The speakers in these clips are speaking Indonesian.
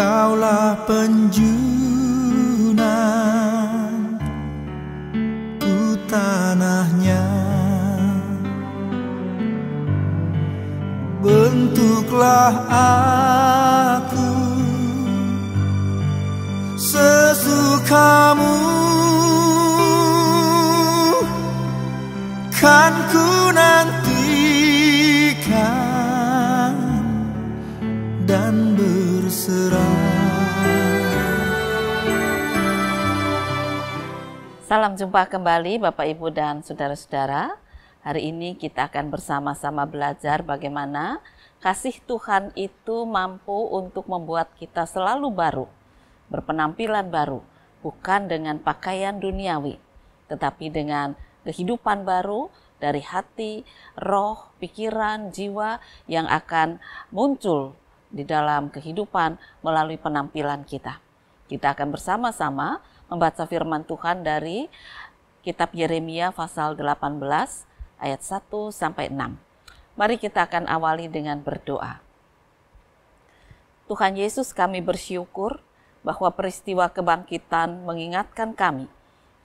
Kaulah penjunan Ku tanahnya. Bentuklah aku Sesukamu. Kan ku Salam jumpa kembali Bapak Ibu dan saudara-saudara. Hari ini kita akan bersama-sama belajar bagaimana kasih Tuhan itu mampu untuk membuat kita selalu baru, berpenampilan baru, bukan dengan pakaian duniawi, tetapi dengan kehidupan baru dari hati, roh, pikiran, jiwa yang akan muncul di dalam kehidupan melalui penampilan kita. Kita akan bersama-sama membaca firman Tuhan dari kitab Yeremia pasal 18 ayat 1 sampai 6. Mari kita akan awali dengan berdoa. Tuhan Yesus kami bersyukur bahwa peristiwa kebangkitan mengingatkan kami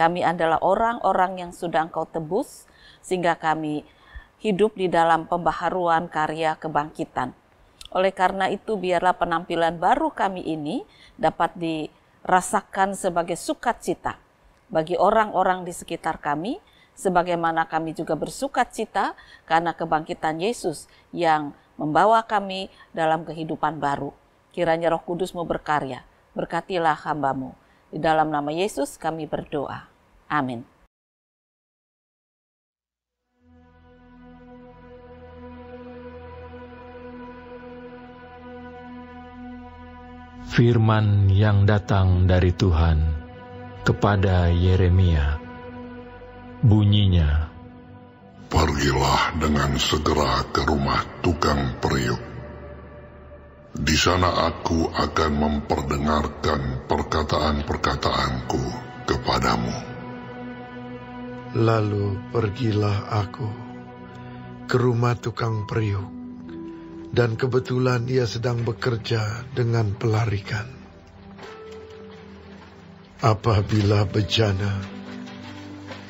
kami adalah orang-orang yang sudah Engkau tebus, sehingga kami hidup di dalam pembaharuan karya kebangkitan. Oleh karena itu, biarlah penampilan baru kami ini dapat dirasakan sebagai sukacita bagi orang-orang di sekitar kami, sebagaimana kami juga bersukacita karena kebangkitan Yesus yang membawa kami dalam kehidupan baru. Kiranya roh kudusmu berkarya, berkatilah hambamu. Di dalam nama Yesus kami berdoa. Amin. Firman yang datang dari Tuhan kepada Yeremia. Bunyinya, Pergilah dengan segera ke rumah tukang periuk. Di sana aku akan memperdengarkan perkataan-perkataanku kepadamu. Lalu pergilah aku ke rumah tukang periuk, dan kebetulan ia sedang bekerja dengan pelarikan. Apabila bejana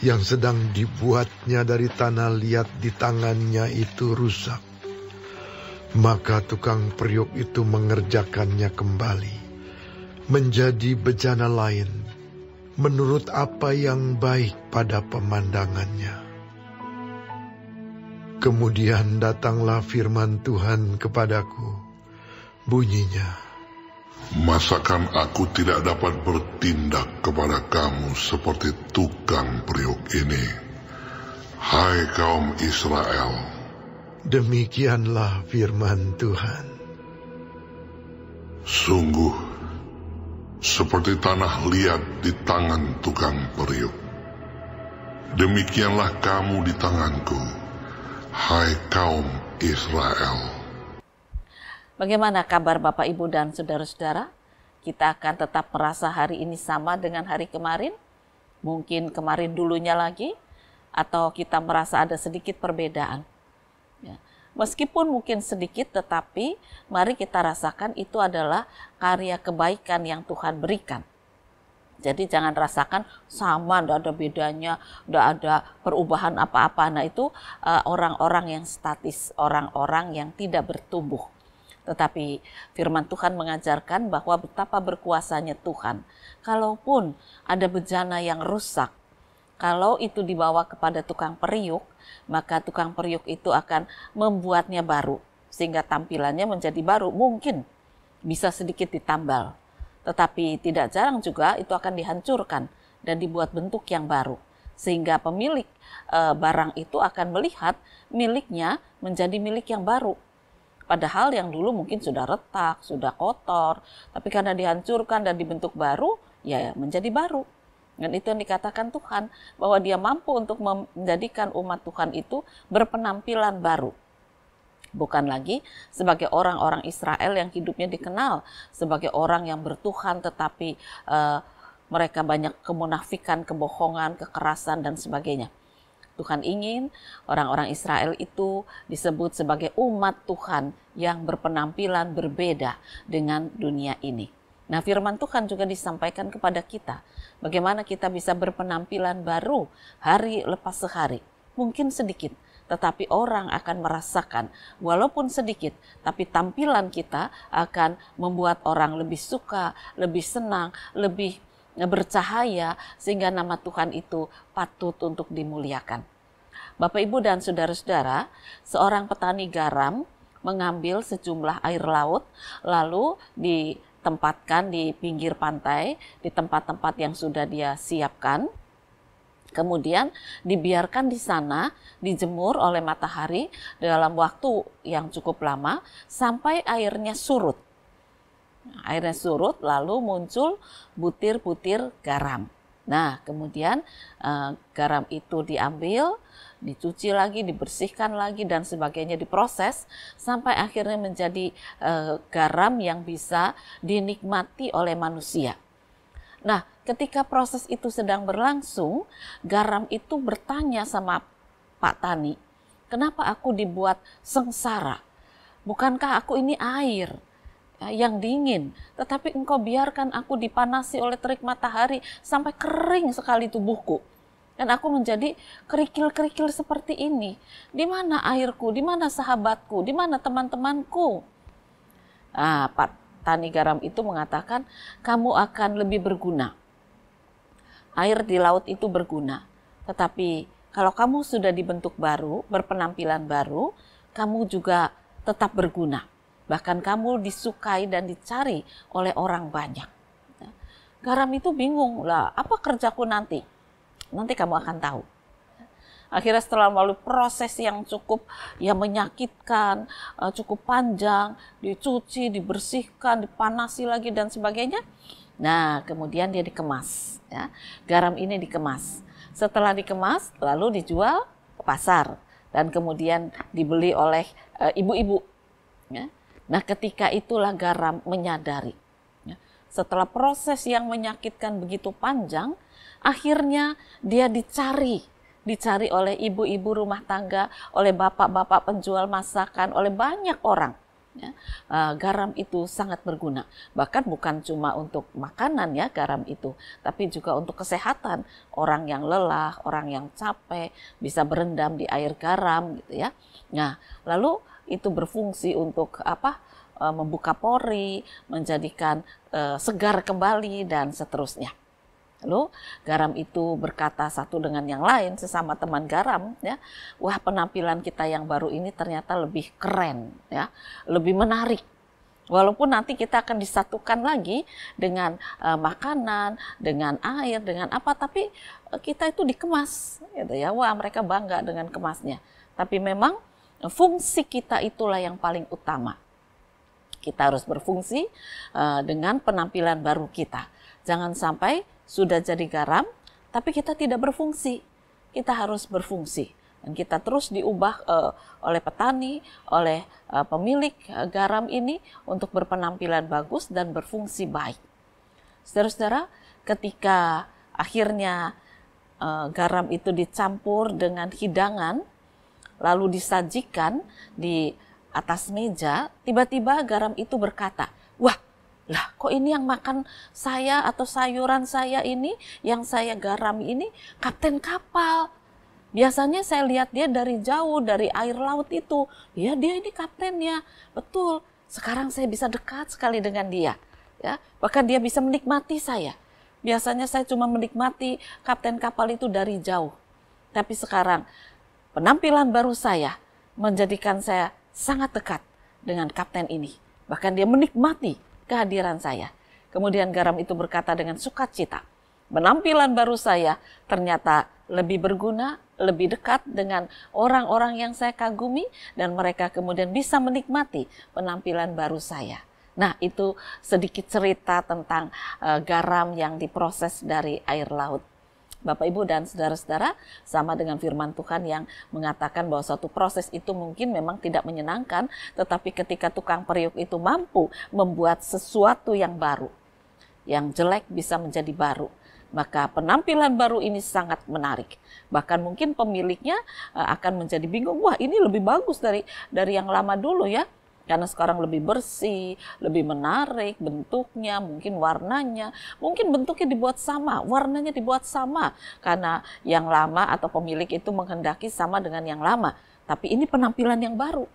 yang sedang dibuatnya dari tanah liat di tangannya itu rusak, maka tukang periuk itu mengerjakannya kembali menjadi bejana lain menurut apa yang baik pada pemandangannya. Kemudian datanglah firman Tuhan kepadaku, bunyinya, Masakan aku tidak dapat bertindak kepada kamu seperti tukang periuk ini, hai kaum Israel. Demikianlah firman Tuhan. Sungguh, seperti tanah liat di tangan tukang periuk. Demikianlah kamu di tanganku, hai kaum Israel. Bagaimana kabar Bapak Ibu dan saudara-saudara? Kita akan tetap merasa hari ini sama dengan hari kemarin? Mungkin kemarin dulunya lagi? Atau kita merasa ada sedikit perbedaan? Ya. Meskipun mungkin sedikit, tetapi mari kita rasakan itu adalah karya kebaikan yang Tuhan berikan. Jadi jangan rasakan sama, tidak ada bedanya, tidak ada perubahan apa-apa. Nah itu eh, orang-orang uh, yang statis, orang-orang yang tidak bertumbuh. Tetapi firman Tuhan mengajarkan bahwa betapa berkuasanya Tuhan. Kalaupun ada bejana yang rusak, kalau itu dibawa kepada tukang periuk, maka tukang periuk itu akan membuatnya baru sehingga tampilannya menjadi baru. Mungkin bisa sedikit ditambal, tetapi tidak jarang juga itu akan dihancurkan dan dibuat bentuk yang baru sehingga pemilik e, barang itu akan melihat miliknya menjadi milik yang baru. Padahal yang dulu mungkin sudah retak, sudah kotor, tapi karena dihancurkan dan dibentuk baru, ya menjadi baru. Dan itu yang dikatakan Tuhan, bahwa dia mampu untuk menjadikan umat Tuhan itu berpenampilan baru. Bukan lagi sebagai orang-orang Israel yang hidupnya dikenal sebagai orang yang bertuhan tetapi uh, mereka banyak kemunafikan, kebohongan, kekerasan dan sebagainya. Tuhan ingin orang-orang Israel itu disebut sebagai umat Tuhan yang berpenampilan berbeda dengan dunia ini. Nah, firman Tuhan juga disampaikan kepada kita, bagaimana kita bisa berpenampilan baru hari lepas sehari. Mungkin sedikit, tetapi orang akan merasakan, walaupun sedikit, tapi tampilan kita akan membuat orang lebih suka, lebih senang, lebih bercahaya sehingga nama Tuhan itu patut untuk dimuliakan. Bapak Ibu dan saudara-saudara, seorang petani garam mengambil sejumlah air laut lalu ditempatkan di pinggir pantai di tempat-tempat yang sudah dia siapkan. Kemudian dibiarkan di sana dijemur oleh matahari dalam waktu yang cukup lama sampai airnya surut airnya surut lalu muncul butir-butir garam. Nah, kemudian uh, garam itu diambil, dicuci lagi, dibersihkan lagi dan sebagainya diproses sampai akhirnya menjadi uh, garam yang bisa dinikmati oleh manusia. Nah, ketika proses itu sedang berlangsung, garam itu bertanya sama Pak Tani, "Kenapa aku dibuat sengsara? Bukankah aku ini air?" yang dingin, tetapi engkau biarkan aku dipanasi oleh terik matahari sampai kering sekali tubuhku. Dan aku menjadi kerikil-kerikil seperti ini. Di mana airku? Di mana sahabatku? Di mana teman-temanku? Nah, Pak Tani Garam itu mengatakan, kamu akan lebih berguna. Air di laut itu berguna. Tetapi kalau kamu sudah dibentuk baru, berpenampilan baru, kamu juga tetap berguna Bahkan kamu disukai dan dicari oleh orang banyak. Ya. Garam itu bingung lah, apa kerjaku nanti? Nanti kamu akan tahu. Akhirnya setelah melalui proses yang cukup ya menyakitkan, eh, cukup panjang, dicuci, dibersihkan, dipanasi lagi dan sebagainya. Nah, kemudian dia dikemas. Ya. Garam ini dikemas. Setelah dikemas, lalu dijual ke pasar dan kemudian dibeli oleh eh, ibu-ibu. Uh, ya. Nah, ketika itulah garam menyadari. Ya, setelah proses yang menyakitkan begitu panjang, akhirnya dia dicari, dicari oleh ibu-ibu rumah tangga, oleh bapak-bapak penjual masakan, oleh banyak orang. Ya, uh, garam itu sangat berguna. Bahkan bukan cuma untuk makanan ya garam itu, tapi juga untuk kesehatan. Orang yang lelah, orang yang capek bisa berendam di air garam gitu ya. Nah, lalu itu berfungsi untuk apa? E, membuka pori, menjadikan e, segar kembali dan seterusnya. Lalu garam itu berkata satu dengan yang lain sesama teman garam ya. Wah, penampilan kita yang baru ini ternyata lebih keren ya, lebih menarik. Walaupun nanti kita akan disatukan lagi dengan uh, makanan, dengan air, dengan apa, tapi uh, kita itu dikemas, gitu ya. Wah, mereka bangga dengan kemasnya. Tapi memang fungsi kita itulah yang paling utama. Kita harus berfungsi uh, dengan penampilan baru kita. Jangan sampai sudah jadi garam, tapi kita tidak berfungsi. Kita harus berfungsi dan kita terus diubah uh, oleh petani, oleh uh, pemilik uh, garam ini untuk berpenampilan bagus dan berfungsi baik. Saudara-saudara, ketika akhirnya uh, garam itu dicampur dengan hidangan, lalu disajikan di atas meja, tiba-tiba garam itu berkata, "Wah, lah kok ini yang makan saya atau sayuran saya ini, yang saya garam ini kapten kapal." Biasanya saya lihat dia dari jauh, dari air laut itu. Ya, dia ini kaptennya. Betul. Sekarang saya bisa dekat sekali dengan dia. Ya, bahkan dia bisa menikmati saya. Biasanya saya cuma menikmati kapten kapal itu dari jauh. Tapi sekarang Penampilan baru saya menjadikan saya sangat dekat dengan kapten ini. Bahkan dia menikmati kehadiran saya. Kemudian garam itu berkata dengan sukacita, penampilan baru saya ternyata lebih berguna, lebih dekat dengan orang-orang yang saya kagumi dan mereka kemudian bisa menikmati penampilan baru saya. Nah, itu sedikit cerita tentang uh, garam yang diproses dari air laut. Bapak Ibu dan saudara-saudara sama dengan firman Tuhan yang mengatakan bahwa suatu proses itu mungkin memang tidak menyenangkan tetapi ketika tukang periuk itu mampu membuat sesuatu yang baru yang jelek bisa menjadi baru maka penampilan baru ini sangat menarik. Bahkan mungkin pemiliknya uh, akan menjadi bingung, wah ini lebih bagus dari dari yang lama dulu ya. Karena sekarang lebih bersih, lebih menarik bentuknya, mungkin warnanya, mungkin bentuknya dibuat sama, warnanya dibuat sama. Karena yang lama atau pemilik itu menghendaki sama dengan yang lama. Tapi ini penampilan yang baru.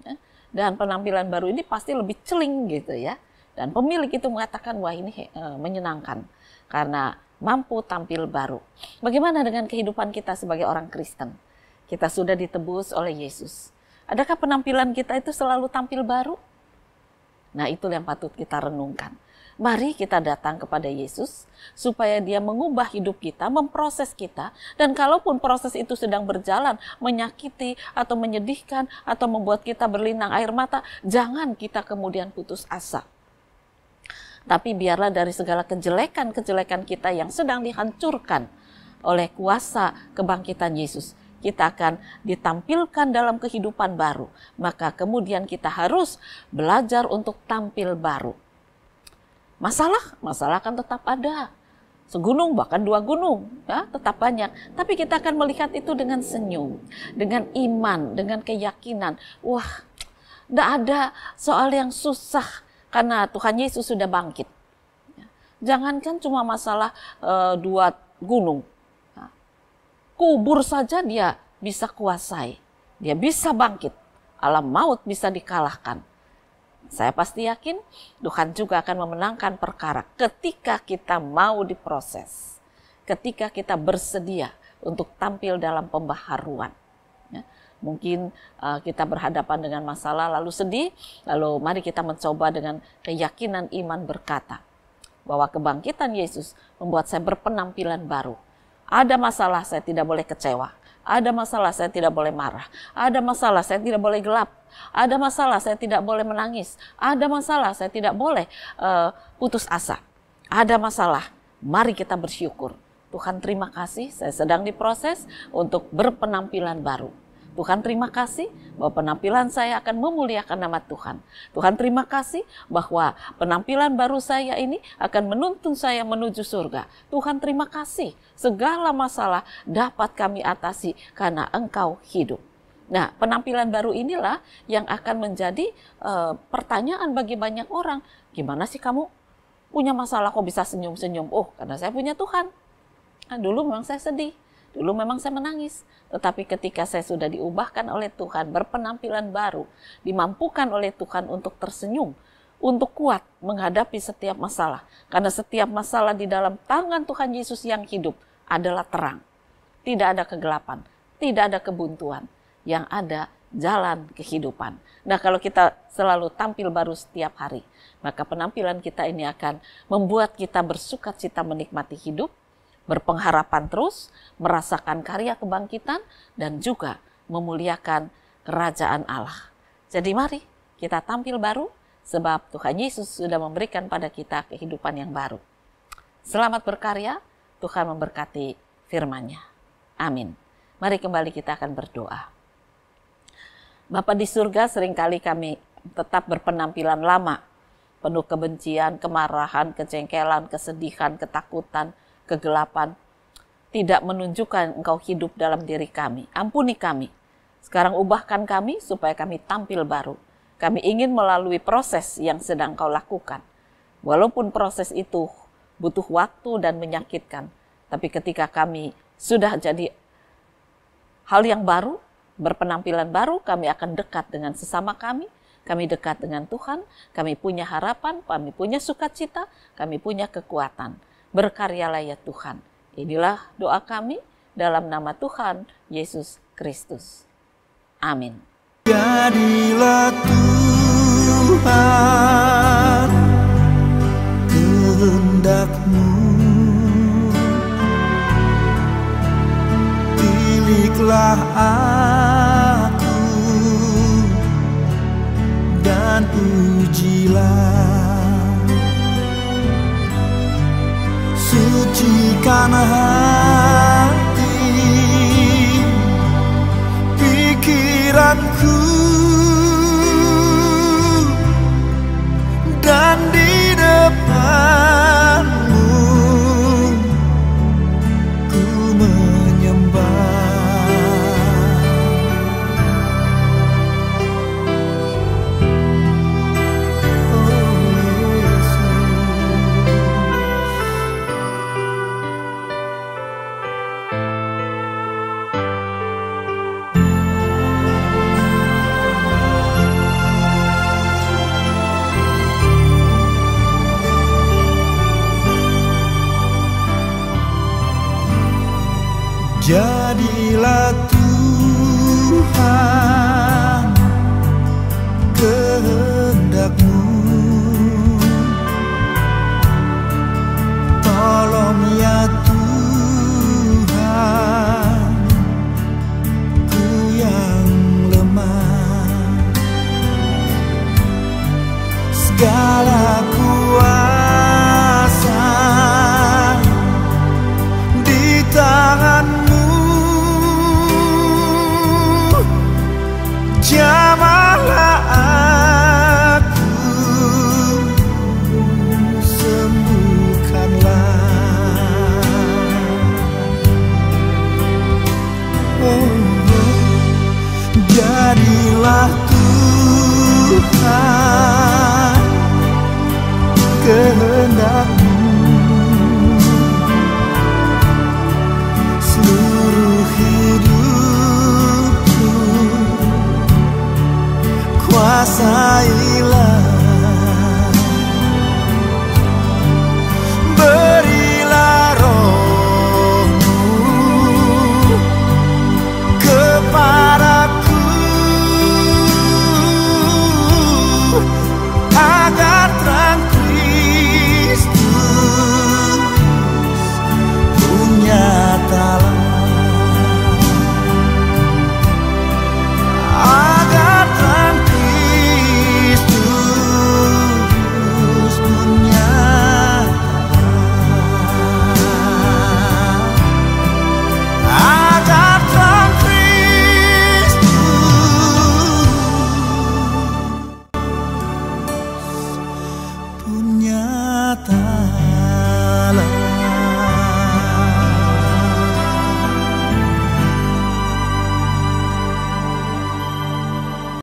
Ya. Dan penampilan baru ini pasti lebih celing gitu ya. Dan pemilik itu mengatakan, wah ini uh, menyenangkan karena mampu tampil baru. Bagaimana dengan kehidupan kita sebagai orang Kristen? Kita sudah ditebus oleh Yesus. Adakah penampilan kita itu selalu tampil baru? Nah, itu yang patut kita renungkan. Mari kita datang kepada Yesus supaya Dia mengubah hidup kita, memproses kita, dan kalaupun proses itu sedang berjalan, menyakiti atau menyedihkan atau membuat kita berlinang air mata, jangan kita kemudian putus asa. Tapi biarlah dari segala kejelekan-kejelekan kita yang sedang dihancurkan oleh kuasa kebangkitan Yesus, kita akan ditampilkan dalam kehidupan baru. Maka kemudian kita harus belajar untuk tampil baru. Masalah, masalah akan tetap ada. Segunung bahkan dua gunung, ya tetap banyak. Tapi kita akan melihat itu dengan senyum, dengan iman, dengan keyakinan. Wah, tidak ada soal yang susah karena Tuhan Yesus sudah bangkit. Jangankan cuma masalah e, dua gunung, kubur saja dia bisa kuasai. Dia bisa bangkit. Alam maut bisa dikalahkan. Saya pasti yakin Tuhan juga akan memenangkan perkara ketika kita mau diproses. Ketika kita bersedia untuk tampil dalam pembaharuan. Ya, mungkin uh, kita berhadapan dengan masalah lalu sedih, lalu mari kita mencoba dengan keyakinan iman berkata bahwa kebangkitan Yesus membuat saya berpenampilan baru ada masalah saya tidak boleh kecewa. Ada masalah saya tidak boleh marah. Ada masalah saya tidak boleh gelap. Ada masalah saya tidak boleh menangis. Ada masalah saya tidak boleh uh, putus asa. Ada masalah, mari kita bersyukur. Tuhan terima kasih saya sedang diproses untuk berpenampilan baru. Tuhan terima kasih bahwa penampilan saya akan memuliakan nama Tuhan. Tuhan terima kasih bahwa penampilan baru saya ini akan menuntun saya menuju surga. Tuhan terima kasih segala masalah dapat kami atasi karena Engkau hidup. Nah, penampilan baru inilah yang akan menjadi uh, pertanyaan bagi banyak orang. Gimana sih kamu punya masalah kok bisa senyum-senyum? Oh, karena saya punya Tuhan. Nah, dulu memang saya sedih Dulu memang saya menangis, tetapi ketika saya sudah diubahkan oleh Tuhan, berpenampilan baru, dimampukan oleh Tuhan untuk tersenyum, untuk kuat menghadapi setiap masalah. Karena setiap masalah di dalam tangan Tuhan Yesus yang hidup adalah terang. Tidak ada kegelapan, tidak ada kebuntuan. Yang ada jalan kehidupan. Nah, kalau kita selalu tampil baru setiap hari, maka penampilan kita ini akan membuat kita bersuka cita menikmati hidup, berpengharapan terus, merasakan karya kebangkitan, dan juga memuliakan kerajaan Allah. Jadi mari kita tampil baru, sebab Tuhan Yesus sudah memberikan pada kita kehidupan yang baru. Selamat berkarya, Tuhan memberkati firman-Nya. Amin. Mari kembali kita akan berdoa. Bapa di surga sering kali kami tetap berpenampilan lama, penuh kebencian, kemarahan, kecengkelan, kesedihan, ketakutan, kegelapan, tidak menunjukkan engkau hidup dalam diri kami. Ampuni kami. Sekarang ubahkan kami supaya kami tampil baru. Kami ingin melalui proses yang sedang kau lakukan. Walaupun proses itu butuh waktu dan menyakitkan. Tapi ketika kami sudah jadi hal yang baru, berpenampilan baru, kami akan dekat dengan sesama kami, kami dekat dengan Tuhan, kami punya harapan, kami punya sukacita, kami punya kekuatan berkaryalah ya Tuhan. Inilah doa kami dalam nama Tuhan Yesus Kristus. Amin. Jadilah Tuhan kehendakmu Pilihlah aku dan ujilah sucikan hati